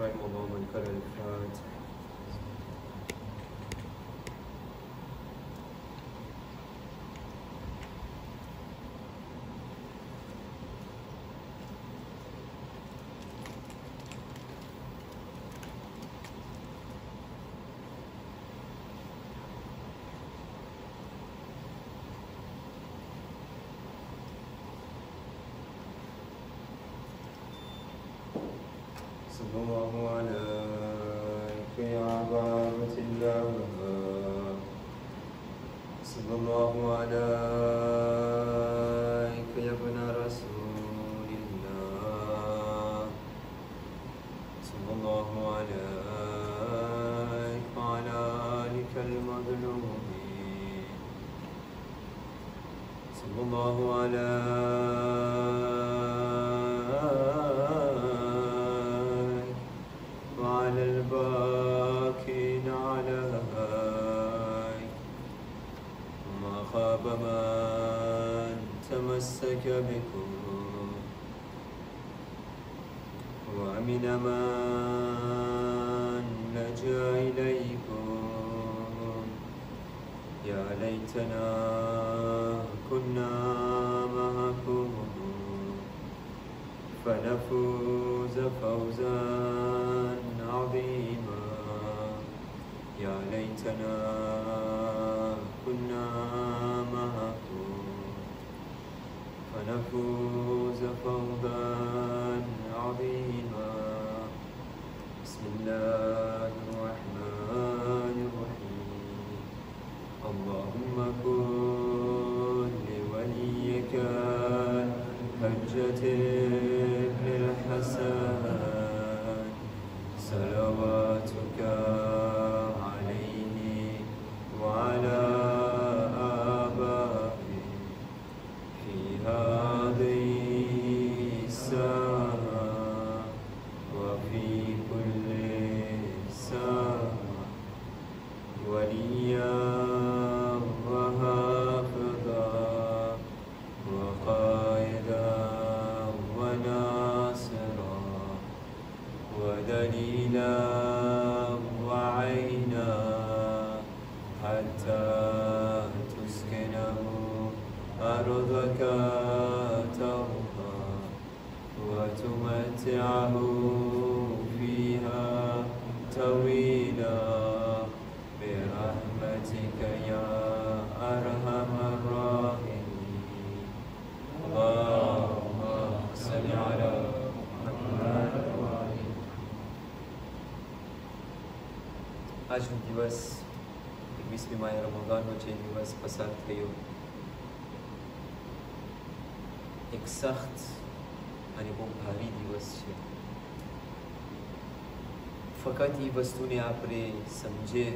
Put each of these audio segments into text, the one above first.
Right more mom and career الله عليك يا بابة الله صلى الله عليك يا ابن رسول الله. صلى الله عليك وعلى آلك المظلومين. صلى الله عليك تمسك بكم. وأمن من لجأ إليكم. يا ليتنا كنا معكم. فنفوز فوزا عظيما. يا ليتنا આજનો દિવસ એકવીસમી માય રમઝાનનો જે દિવસ પસાર થયો, એક સખ્ત અને બહુ ભારી દિવસ છે. ફક્ત એ વસ્તુને આપણે સમજે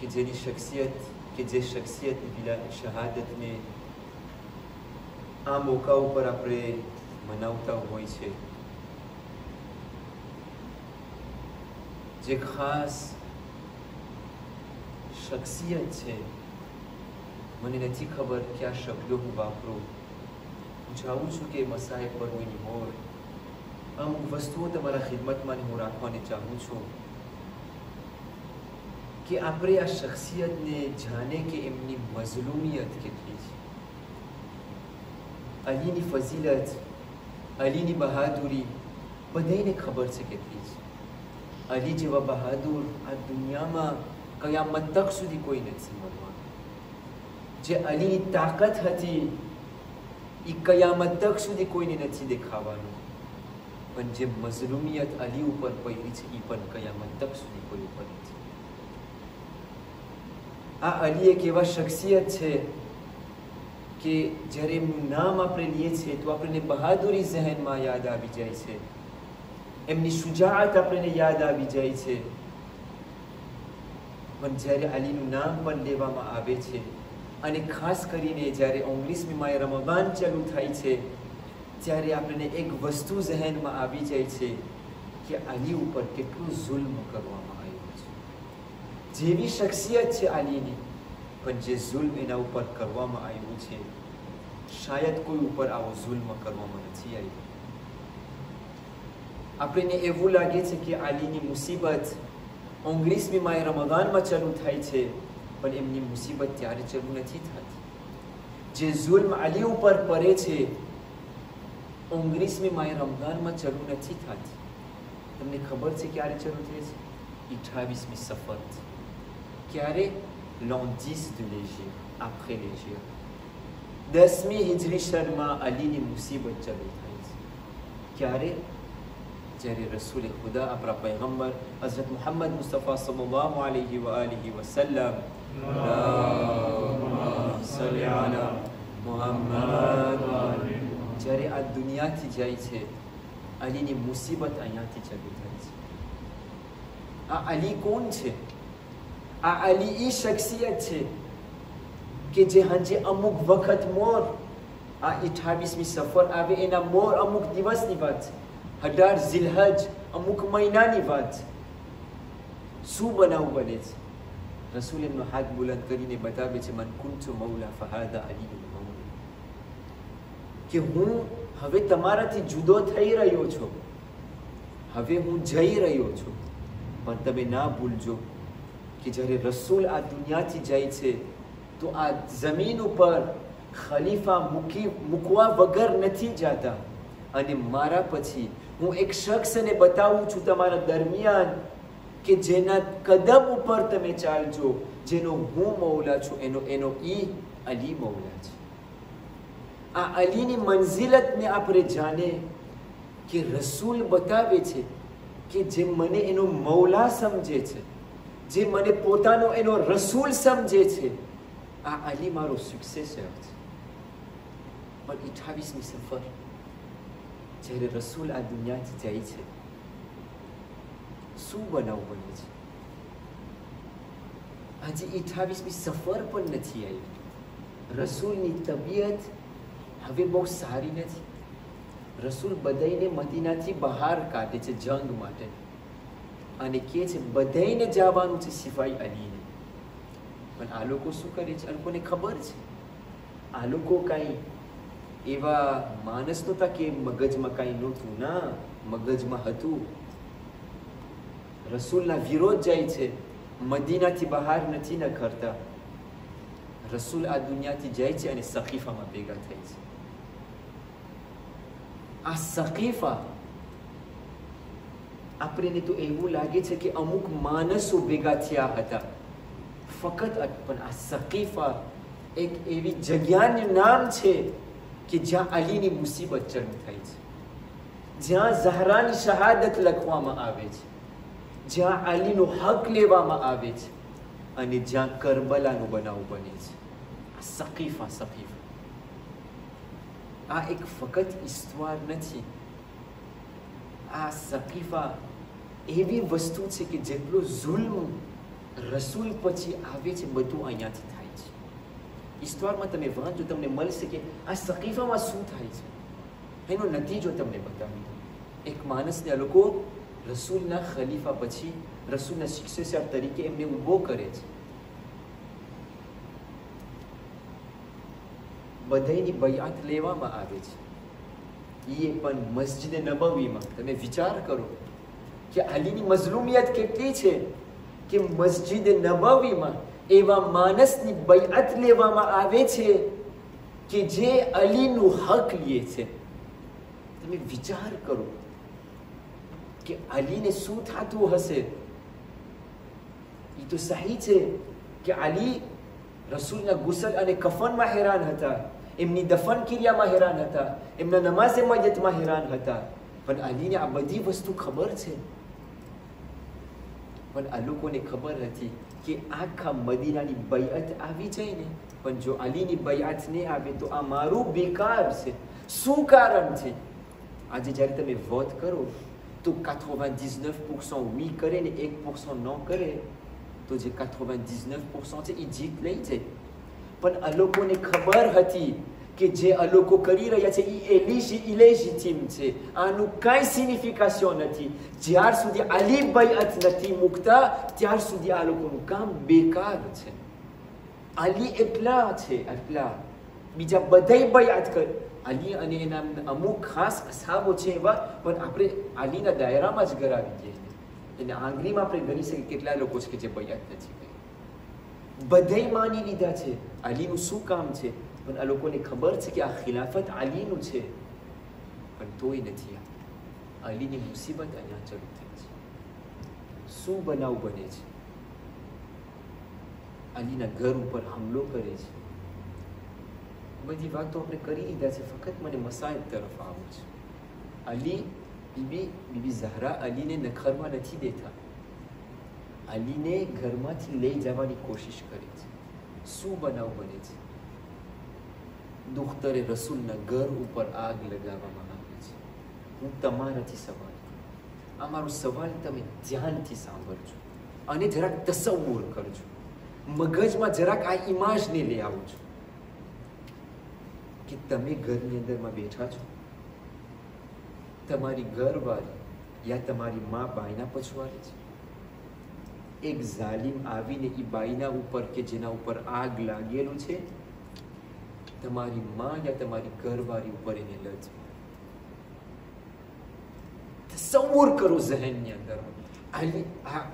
કે જેની શખ્સિયત, કે જે શખ્સિયત શહાદતને આ મોકા ઉપર આપણે મનાવતા હોય છે. જે ખાસ શખ્સિયત છે મને નથી ખબર કે આ શબ્દો હું વાપરું હું ચાહું છું કે મસાહે પર હું એની મોર અમુક વસ્તુઓ તમારા ખિદમતમાં હું રાખવાની ચાહું છું કે આપણે આ શખ્સિયતને જાણે કે એમની મઝલુમિયત કેટલી છે અલીની ફઝીલત અલીની બહાદુરી બધાને ખબર છે કેટલી છે અલી જેવા બહાદુર આ દુનિયામાં કયામત તક સુધી કોઈ નથી મળવાનું. જે અલીની તાકાત હતી એ કયામત તક સુધી કોઈને નથી દેખાવાનું. પણ જે મઝલુમિયત અલી ઉપર પડી છે એ પણ કયામત તક સુધી કોઈ ઉપર નથી. આ અલી એક એવા શખ્સિયત છે કે જ્યારે એમનું નામ આપણે લઈએ છીએ, તો આપણને બહાદુરી જહેનમાં યાદ આવી જાય છે. એમની શુજાત આપણને યાદ આવી જાય છે. પણ જ્યારે અલીનું નામ પણ લેવામાં આવે છે અને ખાસ કરીને જ્યારે ઓગણીસમીમાં રમવાન ચાલુ થાય છે, ત્યારે આપણને એક વસ્તુ જહેનમાં આવી જાય છે કે અલી ઉપર કેટલું જુલ્મ કરવામાં આવ્યું છે. જેવી શખ્સિયત છે અલીની, પણ જે જુલ્મ એના ઉપર કરવામાં આવ્યું છે, શાયદ કોઈ ઉપર આવો જુલ્મ કરવામાં નથી આવ્યો. આપણને એવું લાગે છે કે આલીની મુસીબત ઓગણીસમી માય રમદાનમાં ચાલુ થાય છે, પણ એમની મુસીબત ત્યારે ચાલુ નથી થતી. જે જુલ્મ અલી ઉપર પડે છે, ઓગણીસમી માય રમદાનમાં ચાલુ નથી થતી. તમને ખબર છે ક્યારે ચાલુ થાય છે? અઠાવીસમી સફર. ક્યારે? લોન્જીસ 10 de લેજે. દસમી હિજરી શરમાં અલીની મુસીબત ચાલુ થાય છે. ક્યારે? જ્યારે રસૂલ ખુદા આપણા પૈગંબર હઝરત મુહમ્મદ મુસ્તફા સલ્લલ્લાહુ અલૈહિ વ આલિહી વસલ્લમ સલ્લી અલા મુહમ્મદ જ્યારે આ દુનિયાથી જાય છે અલીની મુસીબત અહીંયાથી ચાલુ થાય છે આ અલી કોણ છે આ અલી એ શખ્સિયત છે કે જે હજી અમુક વખત મોર આ અઠાવીસમી સફર આવે એના મોર અમુક દિવસની વાત છે અઢાર ઝિલહજ અમુક મહિનાની વાત. છે શું બનાવ બને છે? રસૂલ એમનો હાથ બુલંદ કરીને બતાવે છે, મન કુંચો મૌલા ફહાદા અલી કે હું હવે તમારાથી જુદો થઈ રહ્યો છું. હવે હું જઈ રહ્યો છું. પણ તમે ના ભૂલજો કે જ્યારે રસૂલ આ દુનિયાથી જાય છે, તો આ જમીન ઉપર ખલીફા મૂકી, મૂકવા વગર નથી જતા. અને મારા પછી હું એક શખ્સને બતાવું છું તમારા દરમિયાન કે જેના કદમ ઉપર તમે ચાલજો, જેનો હું મૌલા છું, એનો એનો ઈ અલી મૌલા છે. આ અલીની મંઝિલતને આપણે જાણે કે રસૂલ બતાવે છે કે જે મને એનો મૌલા સમજે છે, જે મને પોતાનો એનો રસૂલ સમજે છે. આ અલી મારો સક્સેસર છે. પણ અઠાવીસમી સફર જ્યારે રસૂલ આ દુનિયાથી જાય છે, શું બનાવ બને છે? આજે અઠાવીસમી સફર પણ નથી આવી. રસૂલની તબિયત હવે બહુ સારી નથી. રસૂલ બધાઈને મદીનાથી બહાર કાઢે છે જંગ માટે અને કહે છે બધાઈને જવાનું છે સિવાય અલીને. પણ આ લોકો શું કરે છે? આ લોકોને ખબર છે? આ લોકો કાંઈ એવા માણસ નહોતા કે મગજમાં કાંઈ નહોતું. ના, મગજમાં હતું. રસૂલના વિરોધ જાય છે. મદીનાથી બહાર નથી ન કરતા રસૂલ આ દુનિયાથી જાય છે અને સકીફામાં ભેગા થાય છે. આ સકીફા આપણને તો એવું લાગે છે કે અમુક માણસો ભેગા થયા હતા. ફક્ત પણ આ સકીફા એક એવી જગ્યાનું નામ છે કે જ્યાં અલીની મુસીબત ચાલુ થાય છે. જ્યાં ઝહરાની શહાદત લખવામાં આવે છે. જ્યાં અલીનો હક લેવામાં આવે છે. અને જ્યાં કરબલાનો બનાવ બને છે. આ સકીફા સકીફા. આ એક ફક્ત ઇસ્તવાર નથી. આ સકીફા એવી વસ્તુ છે કે જેટલો જુલ્મ રસૂલ પછી આવે છે, બધું અહીંયાથી થાય. ઇસ્તવારમાં તમે વાંચો, તમને મળશે કે આ સકીફામાં શું થાય છે? એનો નતીજો તમને બતાવી. દો એક માણસને આ લોકો રસૂલના ખલીફા પછી, રસૂલના શિક્ષક તરીકે એમને ઊભો કરે છે. બધાની બયાત લેવામાં આવે છે. એ પણ મસ્જિદ નબવીમાં. તમે વિચાર કરો કે અલીની મઝલુમિયત કેટલી છે? કે મસ્જિદ નબવીમાં એવા માણસની બયાત લેવામાં આવે છે કે જે અલીનું હક લે છે. તમે વિચાર કરો કે અલીને શું થતું હશે? એ તો સહી છે કે અલી રસૂલના ગુસલ અને કફનમાં હેરાન હતા, એમની દફન ક્રિયામાં હેરાન હતા, એમના નમાઝે મજતમાં હેરાન હતા. પણ અલીને આ બધી વસ્તુ ખબર છે? પણ આ લોકોને ખબર હતી કે આખા મદીનાની બૈઅત આવી જાય ને, પણ જો અલીની બૈઅત નહીં આવે તો આ મારું બેકાર છે. શું કારણ છે? આજે જ્યારે તમે વોટ કરો, તો 99% oui કરે ને 1% ન કરે, તો જે 99% છે એ જીત લઈ જાય. પણ આ લોકોને ખબર હતી કે જે આ લોકો કરી રહ્યા છે એ ઇલેજિટિમ છે આનું કાંઈ સિગ્નિફિકેશન નથી જ્યાર સુધી અલી બૈઅત નથી મૂકતા ત્યાર સુધી આ લોકોનું કામ બેકાર છે અલી એટલા છે એટલા બીજા બધાય બૈઅત અલી અને એના અમુક ખાસ અસાબો છે એવા પણ આપણે અલીના દાયરામાં જ ગરાવી દઈએ એને આંગળીમાં આપણે ગણી શકીએ કેટલા લોકો છે કે જે બયાત નથી બધાય માની લીધા છે અલીનું શું કામ છે પણ આ લોકોને ખબર છે કે આ ખિલાફત અલીનું છે. પણ તોય નથી આ. અલીની મુસીબત અહીંયા શરૂ થઈ છે. શું બનાવ બને છે? અલીના ઘર ઉપર હુમલો કરે છે. બધી વાતો આપણે કરી લીધા છે, ફક્ત મને મસાયબ તરફ આવું છે. અલી, બીબી બીબી ઝહરા અલીને નખરમાં નથી દેતા. અલીને ઘરમાંથી લઈ જવાની કોશિશ કરે છે. શું બનાવ બને છે? દુખ્તરે રસૂલના ઘર ઉપર આગ લગાવવામાં આવે છે. હું તમારાથી સવાલ આ મારો સવાલ તમે ધ્યાનથી સાંભળજો અને જરાક તસવ્વુર કરજો. મગજમાં જરાક આ ઇમાજને લઈ આવજો. કે તમે ઘરની અંદરમાં બેઠા છો? તમારી ઘરવાળી યા તમારી મા બાયના પછવાડે છે? એક ઝાલિમ આવીને એ બાઈના ઉપર કે જેના ઉપર આગ લાગેલું છે? તમારી માં યા તમારી ઘરવાળી ઉપર એની લજ. તસવ્વુર કરો ઝહેનની અંદર. અલી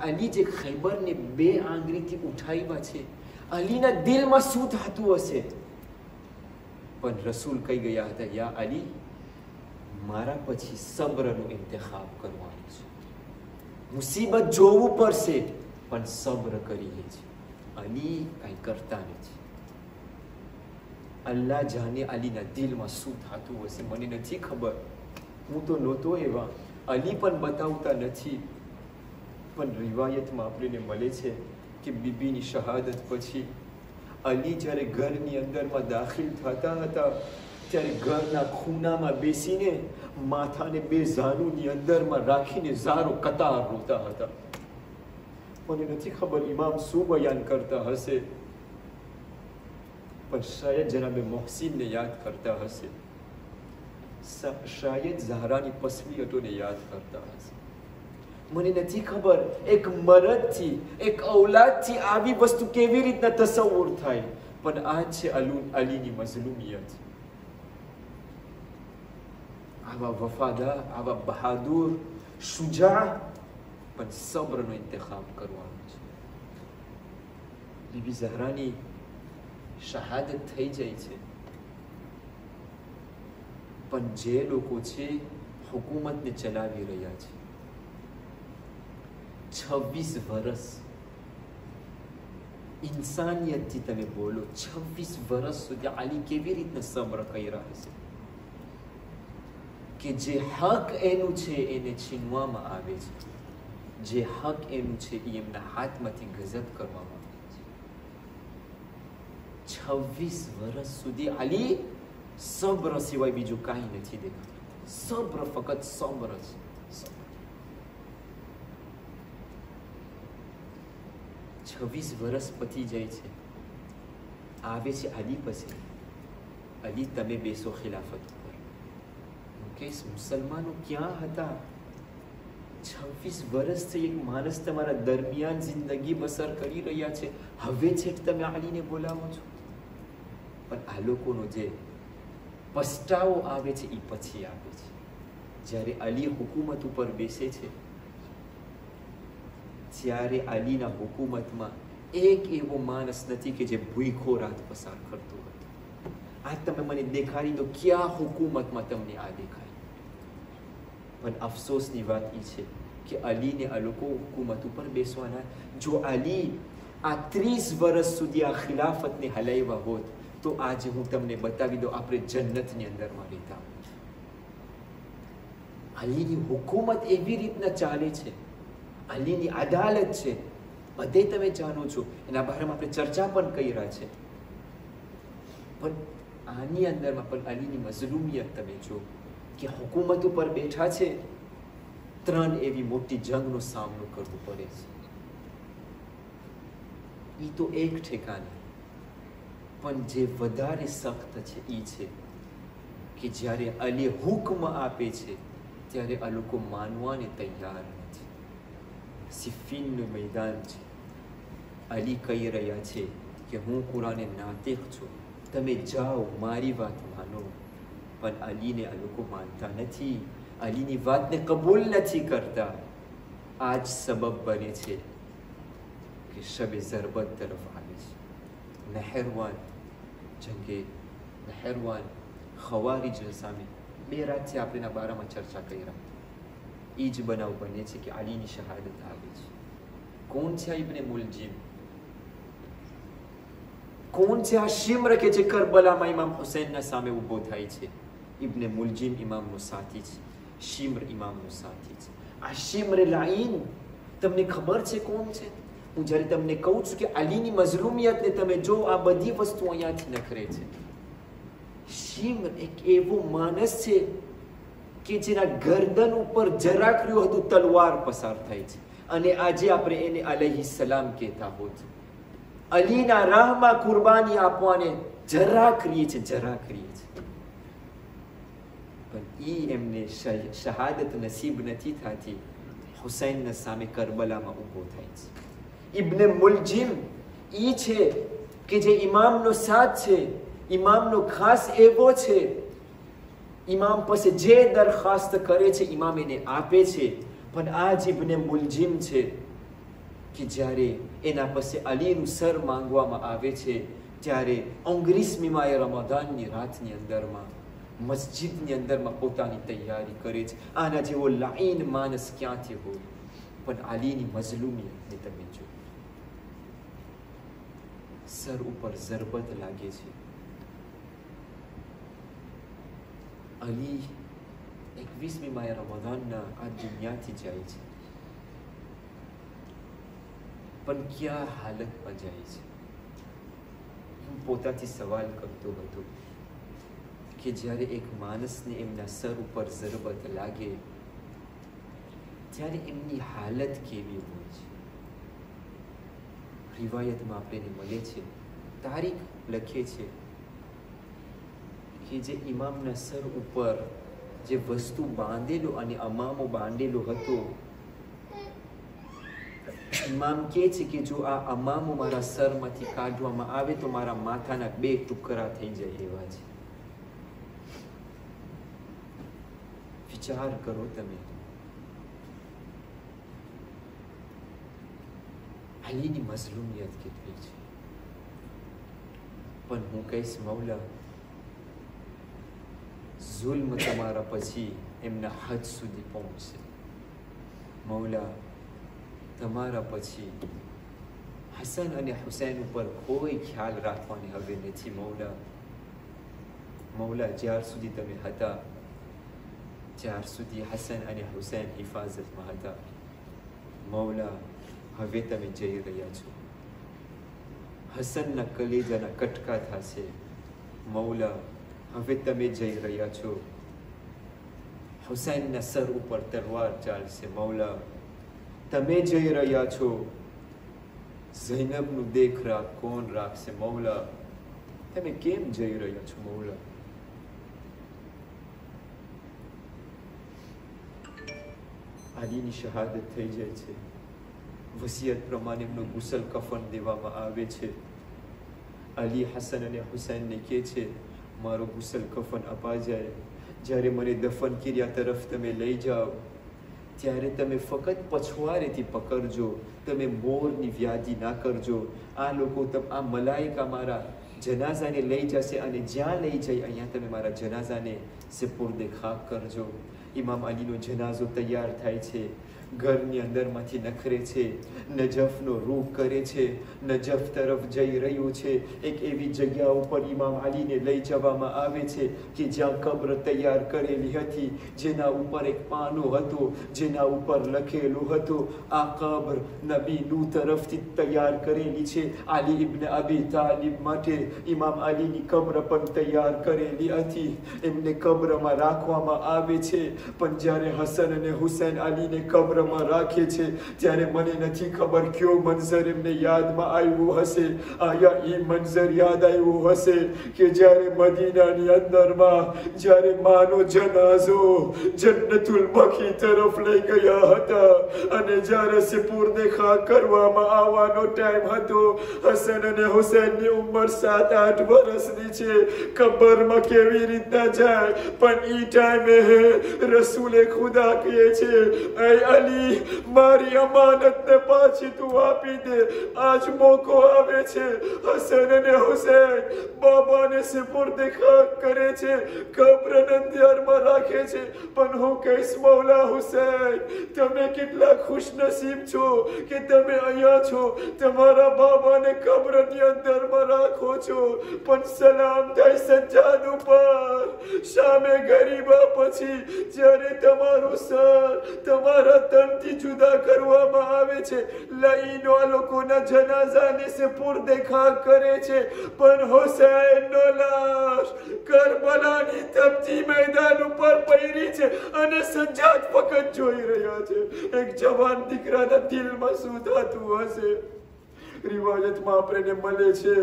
અલી જે ખૈબરને બે આંગળીથી ઉઠાવ્યા છે, અલીના દિલમાં શું થતું હશે? પણ રસૂલ કહી ગયા હતા, યા અલી, મારા પછી સબ્રનો ઇંતખાબ કરવાનો છે. મુસીબત જોવું પડશે, પણ સબ્ર કરી લે છે અલી કંઈ કરતા નથી. અલ્લાહ જાને અલીના દિલમાં શું થતું હશે? મને નથી ખબર. હું તો નહોતો એવા. અલી પણ બતાવતા નથી. પણ રિવાયતમાં આપણને મળે છે કે બીબીની શહાદત પછી અલી જ્યારે ઘરની અંદરમાં દાખલ થતા હતા, ત્યારે ઘરના ખૂનામાં બેસીને માથાને બે ઝાનુની અંદરમાં રાખીને ઝારો કતાર રોતા હતા. મને નથી ખબર ઇમામ શું બયાન કરતા હશે. પણ શાયદ જનાબે મોહસિનને યાદ કરતા હશે શાયદ ઝહરાની પસલીયતોને યાદ કરતા હશે મને નથી ખબર એક મરદથી એક ઔલાદથી આવી વસ્તુ કેવી રીતના તસવ્વુર થાય પણ આ છે અલુ અલીની મઝલુમિયત આવા વફાદાર આવા બહાદુર શુજા પણ સબ્રનો ઇંતખાબ કરવાનો છે બીબી ઝહરાની શહાદત થઈ જાય છે. પણ જે લોકો છે, હુકુમતને ચલાવી રહ્યા છે. છવ્વીસ વર્ષ ઇન્સાનિયતથી તમે બોલો, છવ્વીસ વર્ષ સુધી આલી કેવી રીતના સબ્ર કર્યા હશે કે જે હક એનું છે, એને છીનવામાં આવે છે. જે હક એનું છે, એ એમના હાથમાંથી ગજબ કરવામાં આવે છે. છવ્વીસ વર્ષ સુધી આલી સબ્ર સિવાય બીજું કાંઈ નથી દેખાતું. સબ્ર ફક્ત સબ્ર છે છવ્વીસ વર્ષ પતી જાય છે. આવે છે અલી પછી. અલી તમે બેસો ખિલાફત ઉપર. મુકેશ મુસલમાનો ક્યાં હતા? છવ્વીસ વર્ષથી એક માણસ તમારા દરમિયાન જિંદગી બસર કરી રહ્યા છે. હવે છેક તમે અલીને બોલાવો છો. પણ આ લોકોનો જે પસ્તાવો આવે છે એ પછી આવે છે. જ્યારે અલી હુકુમત ઉપર બેસે છે ત્યારે અલીના હુકુમતમાં એક એવો માણસ નથી કે જે ભૂખો રાત પસાર કરતો હતો. આ તમે મને દેખાડી દો, ક્યાં હુકુમતમાં તમને આ દેખાય? પણ અફસોસની વાત એ છે કે અલીને આ લોકો હુકુમત ઉપર બેસવાના. જો અલી આ ત્રીસ વર્ષ સુધી આ ખિલાફતને હલાવ્યા હોત તો આજે હું તમને બતાવી દઉં, આપણે જન્નતની અંદરમાં રહેતા અલીની હુકુમત એવી રીતના ચાલે છે, અલીની અદાલત છે, બધે તમે જાણો છો, એના બારેમાં આપણે ચર્ચા પણ કર્યા છે. પણ આની અંદરમાં પણ અલીની મઝલુમિયત તમે જો કે હુકુમત ઉપર બેઠા છે, ત્રણ એવી મોટી જંગનો સામનો કરવો પડે છે. એ તો એક ઠેકાને પણ જે વધારે સખ્ત છે એ છે કે જ્યારે અલી હુકમ આપે છે, ત્યારે આ લોકો માનવાને તૈયાર નથી. સિફિનનું મેદાન છે. અલી કહી રહ્યા છે કે હું કુરાને નાતેક છું. તમે જાઓ, મારી વાત માનો. પણ અલીને આ લોકો માનતા નથી. અલીની વાતને કબૂલ નથી કરતા. આ જ સબબ બને છે કે શબે ઝરબત તરફ આવે છે. મહેરવાન જંગે મહેરવાન ખવારીજ સામે બે રાતથી આપણે એના બારામાં ચર્ચા કર્યા એ જ બનાવ બને છે કે અલીની શહાદત આવે છે કોણ છે આ ઇબ્ને મુલજીમ કોણ છે આ શિમ્ર કે જે કરબલામાં ઇમામ હુસૈનના સામે ઊભો થાય છે ઇબને મુલજીમ ઇમામનો સાથી છે શિમ્ર ઇમામનો સાથી છે આ શિમ્ર લાઈન તમને ખબર છે કોણ છે હું જ્યારે તમને કહું છું કે અલીની મઝલુમિયતને તમે જો આ બધી વસ્તુ અહીંયાથી નખરે છે. શિમ એક એવો માણસ છે કે જેના ગરદન ઉપર જરાક રહ્યું હતું, તલવાર પસાર થાય છે. અને આજે આપણે એને અલહી સલામ કહેતા હોત. અલીના રાહમાં કુરબાની આપવાને જરા કરીએ છે જરા કરીએ છે. પણ એ એમને શહાદત નસીબ નથી થતી. હુસૈનના સામે કરબલામાં ઊભો થાય છે. ઇબ્ને મુલજિમ ઈ છે કે જે ઇમામનો સાથ છે ઇમામનો ખાસ એવો છે ઇમામ પાસે જે દરખાસ્ત કરે છે ઇમામ એને આપે છે પણ આ જ મુલજિમ છે કે જ્યારે એના પાસે અલીનું સર માંગવામાં આવે છે ત્યારે ઓગણીસમી માય રમદાનની રાતની અંદરમાં મસ્જિદની અંદરમાં પોતાની તૈયારી કરે છે આના જેવો લાઈન માનસ ક્યાંથી હોય પણ અલીની મઝલુમિયતને તમે જો સર ઉપર ઝરબત લાગે છે અલી એકવીસમી માય રમદાનના આ દુનિયાથી જાય છે પણ ક્યાં હાલતમાં જાય છે હું પોતાથી સવાલ કરતો હતો કે જ્યારે એક માણસને એમના સર ઉપર ઝરબત લાગે ત્યારે એમની હાલત કેવી હોય છે રિવાયતમાં આપણને મળે છે તારીખ લખે છે કે જે ઇમામના સર ઉપર જે વસ્તુ બાંધેલું અને અમામો બાંધેલો હતો ઇમામ કહે છે કે જો આ અમામો મારા સરમાંથી કાઢવામાં આવે તો મારા માથાના બે ટુકડા થઈ જાય એવા છે. વિચાર કરો તમે. અલીની મઝલુમિયત કેટલી છે? પણ હું કહીશ, મૌલા જુલ્મ તમારા પછી એમના હદ સુધી પહોંચશે. મૌલા, તમારા પછી હસન અને હુસૈન ઉપર કોઈ ખ્યાલ રાખવાની હવે નથી, મૌલા. મૌલા, જ્યાર સુધી તમે હતા, જ્યાર સુધી હસન અને હુસૈન હિફાજતમાં હતા. મૌલા હવે તમે જઈ રહ્યા છો. હસનના કલેજાના કટકા થશે. મૌલા, હવે તમે જઈ રહ્યા છો. હુસૈનના સર ઉપર તલવાર ચાલશે. મૌલા, તમે જઈ રહ્યા છો. ઝૈનબનું દેખ રાખ કોણ રાખશે? મૌલા, તમે કેમ જઈ રહ્યા છો, મૌલા? આદિની શહાદત થઈ જાય છે. વસિયત પ્રમાણે એમનું ગુસલ કફન દેવામાં આવે છે અલી હસન અને હુસૈનને કહે છે મારો ગુસલ કફન અપા જાય જ્યારે મને દફન કિર્યા તરફ તમે લઈ જાઓ ત્યારે તમે ફક્ત પછવારેથી પકડજો તમે મોરની વ્યાધિ ના કરજો આ લોકો તમ આ મલાઈકા મારા જનાઝાને લઈ જશે અને જ્યાં લઈ જાય અહીંયા તમે મારા જનાઝાને સિપુર્દે ખાક કરજો ઇમામ અલીનો જનાઝો તૈયાર થાય છે ઘરની અંદરમાંથી નખરે છે નજફનો રૂપ કરે છે નજફ તરફ જઈ રહ્યું છે. એક એવી જગ્યા ઉપર ઇમામ અલીને લઈ જવામાં આવે છે કે જ્યાં કબ્ર તૈયાર કરેલી હતી, જેના ઉપર એક પાનું હતું, જેના ઉપર લખેલું હતું, આ કબ્ર નબી નુ તરફથી તૈયાર કરેલી છે. આલી ઇબ્ન અબી તાલિબ માટે ઇમામ અલીની કબ્ર પણ તૈયાર કરેલી હતી. એમને કબ્રમાં રાખવામાં આવે છે. પણ જ્યારે હસન અને હુસૈન અલીને કબ્ર કબ્રમાં રાખે છે. ત્યારે મને નથી ખબર કયો મંઝર એમને યાદમાં આવ્યું હશે. આયા એ મંઝર યાદ આવ્યું હશે કે જ્યારે મદીનાની અંદરમાં, જ્યારે માનો જનાઝો જન્નતુલ બખી તરફ લઈ ગયા હતા અને જ્યારે સિપુરને ખા કરવામાં આવવાનો ટાઈમ હતો, હસન અને હુસૈનની ઉંમર સાત આઠ વર્ષની છે. કબરમાં કેવી રીતના જાય? પણ ઈ ટાઈમે રસૂલે ખુદા કહે છે અલી મારી અમાનતને પાછી તું આપી દે. આજ મોકો આવે છે. હસન અને હુસૈન બાબાને સિપુર્દે ખાક કરે છે કબ્ર અંધિયારમાં રાખે છે. પણ હું કહીશ, મૌલા હુસૈન, તમે કેટલા ખુશ નસીબ છો કે તમે અહીંયા છો. તમારા બાબાને કબ્રની અંદરમાં રાખો છો. પણ સલામ થાય સજ્જાદ ઉપર. સામે ગરીબા પછી જ્યારે તમારું સર તમારા તનથી જુદા કરવામાં આવે છે. લઈનો લોકોના જનાઝાને સેપુર્દે ખાક કરે છે. પણ હુસૈનનો લાશ કરબલાની તપતી મેદાન ઉપર પડી છે અને સજ્જાદ ફકત જોઈ રહ્યા છે. એક જવાન દીકરાના દિલમાં શું થતું હશે? રિવાયતમાં આપણને મળે છે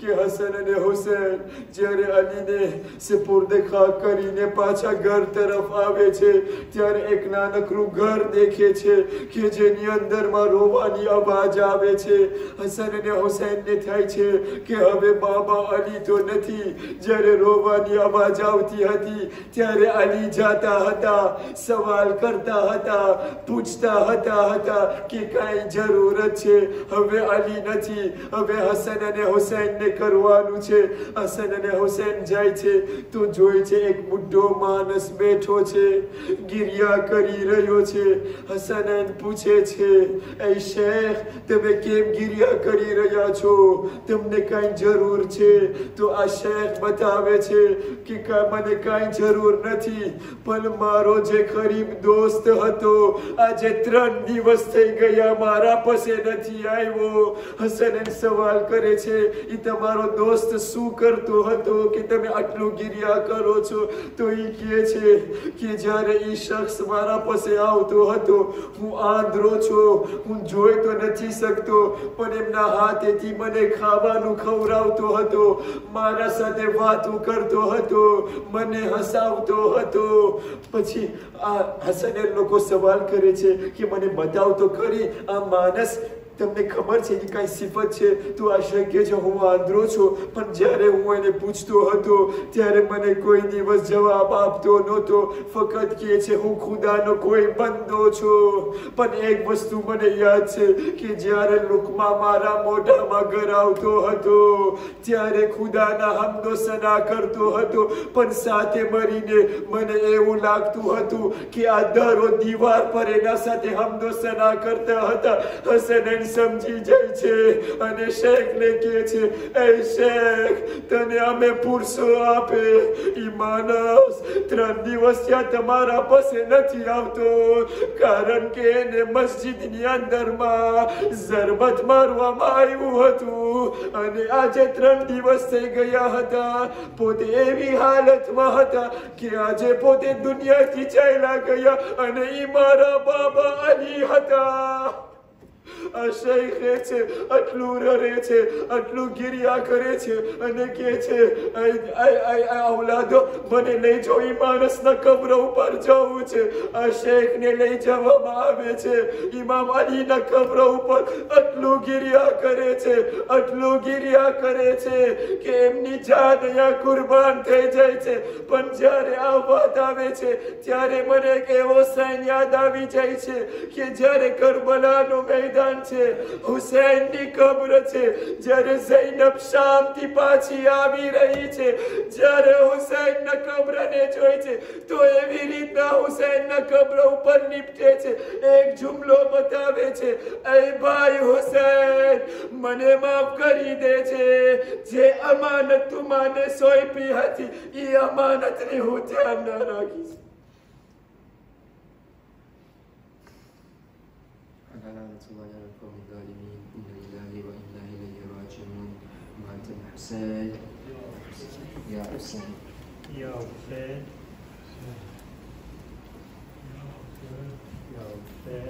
કે હસન અને હુસેન જ્યારે અલીને સિપુર્દે કરીને પાછા ઘર તરફ આવે છે, ત્યારે એક નાનકડું ઘર દેખે છે કે જેની અંદરમાં રોવાની અવાજ આવે છે. હસન અને હુસેનને થાય છે કે હવે બાબા અલી તો નથી, જ્યારે રોવાની અવાજ આવતી હતી, ત્યારે અલી જાતા હતા, સવાલ કરતા હતા, પૂછતા હતા હતા કે કાંઈ જરૂરત છે? હવે અલી નથી. હવે હસન અને હુસૈનને કરવાનું છે. હસન અને હુસૈન જાય છે. તો જોઈ છે એક બુઢો માણસ બેઠો છે. ગિરિયા કરી રહ્યો છે. હસન પૂછે છે, એ શેખ, તમે કેમ ગિરિયા કરી રહ્યા છો? તમને કાંઈ જરૂર છે? તો આ શેખ બતાવે છે કે મને કાંઈ જરૂર નથી, પણ મારો જે ખરીબ દોસ્ત હતો, આજે ત્રણ દિવસ થઈ ગયા, મારા પાસે નથી આવ્યો. હસન સવાલ કરે છે એ તમારો દોસ્ત શું કરતો હતો કે તમે આટલું ગિરિયા કરો છો? તો એ કહે છે કે, જ્યારે એ શખ્સ મારા પાસે આવતો હતો, હું આંધ્રો છું, હું જોઈ તો નથી શકતો, પણ એમના હાથેથી મને ખાવાનું ખવડાવતો હતો, મારા સાથે વાતો કરતો હતો, મને હસાવતો હતો. પછી આ હસન લોકો સવાલ કરે છે કે, મને બતાવતો ખરી, આ માણસ તમને ખબર છે કે કઈ સિફત છે? તું આ શક્ય છે, હું આંધળો છું. પણ જ્યારે હું એને પૂછતો હતો, ત્યારે મને કોઈ દિવસ જવાબ આપતો નહોતો. ફક્ત કહે છે, હું ખુદાનો કોઈ બંદો છું. પણ એક વસ્તુ મને યાદ છે કે જ્યારે લુકમાં મારા મોઢામાં ગરાવતો હતો, ત્યારે ખુદાના હમદો સના કરતો હતો. પણ સાથે મળીને મને એવું લાગતું હતું કે આ દરો દીવાર પર એના સાથે હમદો સના કરતા હતા. હસન સમજી જાય છે અને શેખને કહે છે, એ શેખ, તને અમે પુરુષો આપે. એ માણસ ત્રણ દિવસ ત્યાં તમારા પાસે નથી આવતો, કારણ કે એને મસ્જિદની અંદરમાં ઝરબત મારવામાં આવ્યું હતું અને આજે ત્રણ દિવસ થઈ ગયા હતા. પોતે એવી હાલતમાં હતા કે આજે પોતે દુનિયાથી ચાલ્યા ગયા અને ઈ મારા બાબા અલી હતા. આ શેખે છે આટલું રડે છે આટલું ગિરિયા કરે છે અને કે છે "આય, આય, આય, આ ઔલાદો મને લઈ જાઓ ઈ માણસના કબરો ઉપર જવું છે. આ શેખને લઈ જવામાં આવે છે ઇમામ અલીના કબરો ઉપર આટલું ગિરિયા કરે છે આટલું ગિરિયા કરે છે કે એમની જાન અહીંયા કુરબાન થઈ જાય છે. પણ જ્યારે આ વાત આવે છે ત્યારે મને એક એવો સાઈન યાદ આવી જાય છે કે જ્યારે કરબલાનું મેદાન છે. હુસૈનની કબ્ર છે. જ્યારે ઝૈનબ શામથી પાછી આવી રહી છે, જ્યારે હુસૈનના કબ્રને જોઈ છે, તો એવી રીતના હુસૈનના કબ્ર ઉપર નિપટે છે. એક જુમલો બતાવે છે, એ ભાઈ હુસૈન, મને માફ કરી દે છે. જે અમાનત તું માને સોંપી હતી એ અમાનતની હું ધ્યાન ન રાખીશ. said, Yo said. Yo said. Yo said.